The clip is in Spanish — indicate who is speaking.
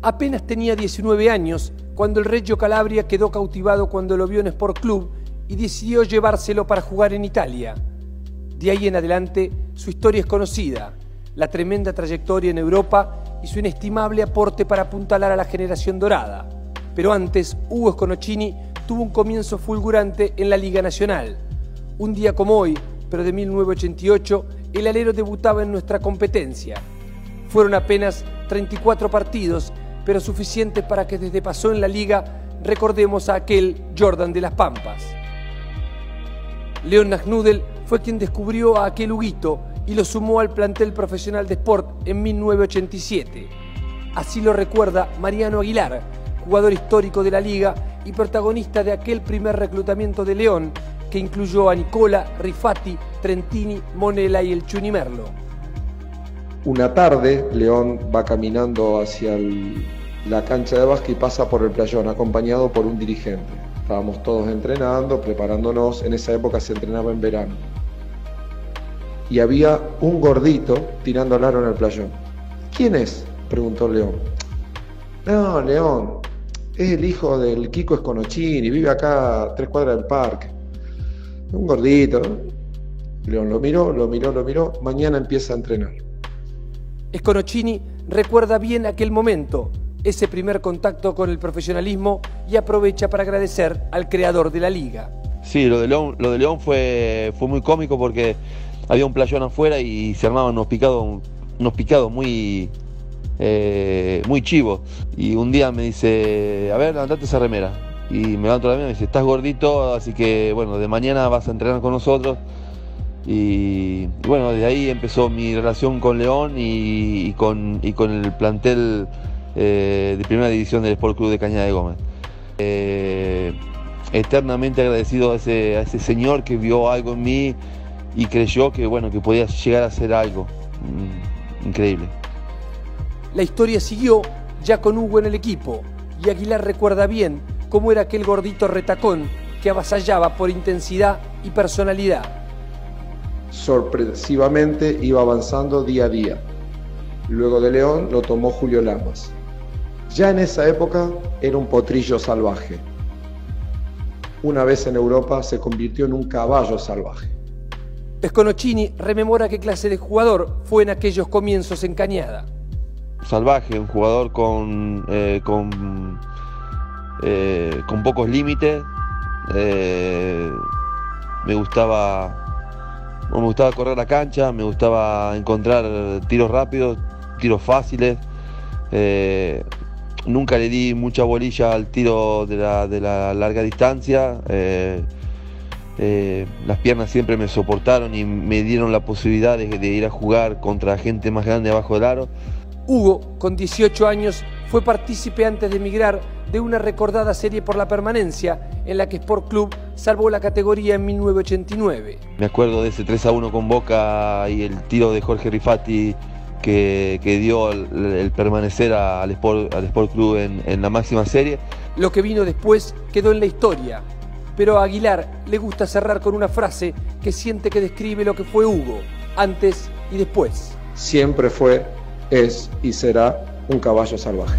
Speaker 1: Apenas tenía 19 años cuando el Reggio Calabria quedó cautivado cuando lo vio en Sport Club y decidió llevárselo para jugar en Italia. De ahí en adelante, su historia es conocida, la tremenda trayectoria en Europa y su inestimable aporte para apuntalar a la generación dorada. Pero antes, Hugo Sconocini tuvo un comienzo fulgurante en la Liga Nacional. Un día como hoy, pero de 1988, el alero debutaba en nuestra competencia. Fueron apenas 34 partidos, pero suficientes para que desde pasó en la liga recordemos a aquel Jordan de las Pampas. León Nagnudel fue quien descubrió a aquel Huguito y lo sumó al plantel profesional de Sport en 1987. Así lo recuerda Mariano Aguilar, jugador histórico de la liga y protagonista de aquel primer reclutamiento de León que incluyó a Nicola, Rifati, Trentini, Monela y el Chunimerlo.
Speaker 2: Una tarde, León va caminando hacia la cancha de básquet pasa por el playón, acompañado por un dirigente. Estábamos todos entrenando, preparándonos. En esa época se entrenaba en verano. Y había un gordito tirando al aro en el playón. ¿Quién es? preguntó León. No, León, es el hijo del Kiko Esconochini, vive acá a tres cuadras del parque. Un gordito. León lo miró, lo miró, lo miró. Mañana empieza a entrenar.
Speaker 1: Esconochini recuerda bien aquel momento, ese primer contacto con el profesionalismo y aprovecha para agradecer al creador de la liga.
Speaker 3: Sí, lo de León, lo de León fue, fue muy cómico porque había un playón afuera y se armaban unos picados, unos picados muy, eh, muy chivos. Y un día me dice, a ver, levantate esa remera. Y me levanto la remera y me dice, estás gordito, así que bueno, de mañana vas a entrenar con nosotros. Y, bueno, desde ahí empezó mi relación con León y, con, con, el plantel eh, de primera división del Sport Club de Cañada de Gómez. Eh, eternamente agradecido a ese, a ese señor que vio algo en mí y creyó que, bueno, que podía llegar a ser algo mm, increíble.
Speaker 1: La historia siguió ya con Hugo en el equipo y Aguilar recuerda bien cómo era aquel gordito retacón que avasallaba por intensidad y personalidad.
Speaker 2: Sorpresivamente iba avanzando día a día. Luego de León lo tomó Julio Lamas. Ya en esa época era un potrillo salvaje. Una vez en Europa se convirtió en un caballo salvaje.
Speaker 1: Esconocini rememora qué clase de jugador fue en aquellos comienzos en Cañada.
Speaker 3: Salvaje, un jugador con, eh, con, eh, con, pocos límites. Eh, me gustaba me gustaba correr la cancha, me gustaba encontrar tiros rápidos, tiros fáciles. Nunca le di mucha bolilla al tiro de la, larga distancia. Eh, las piernas siempre me soportaron y me dieron la posibilidad de, ir a jugar contra gente más grande abajo del aro.
Speaker 1: Hugo, con 18 años, fue partícipe antes de emigrar de una recordada serie por la permanencia en la que Sport Club salvó la categoría en 1989.
Speaker 3: Me acuerdo de ese 3 a 1 con Boca y el tiro de Jorge Rifati que, dio el, permanecer al Sport, al Sport Club en, en la máxima serie.
Speaker 1: Lo que vino después quedó en la historia pero a Aguilar le gusta cerrar con una frase que siente que describe lo que fue Hugo, antes y después.
Speaker 2: Siempre fue, es y será un caballo salvaje.